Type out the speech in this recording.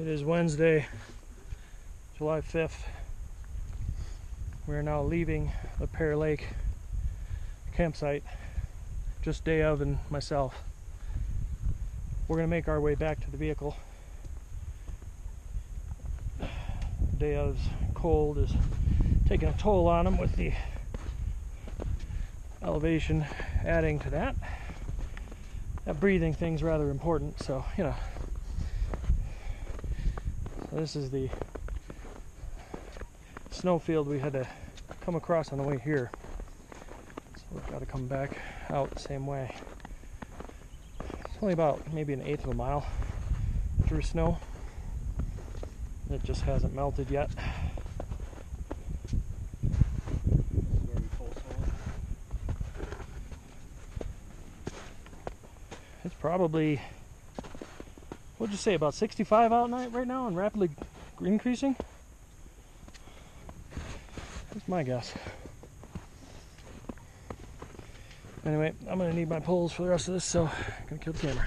It is Wednesday, July 5th. We are now leaving the Pear Lake campsite, just day of and myself. We're going to make our way back to the vehicle. Day of's cold is taking a toll on him with the elevation adding to that. That breathing thing's rather important, so you know. This is the snowfield we had to come across on the way here. So we've got to come back out the same way. It's only about maybe an eighth of a mile through snow. It just hasn't melted yet. It's probably, what'd you say, about 65 out night right now and rapidly increasing? That's my guess. Anyway, I'm gonna need my poles for the rest of this, so I'm gonna kill the camera.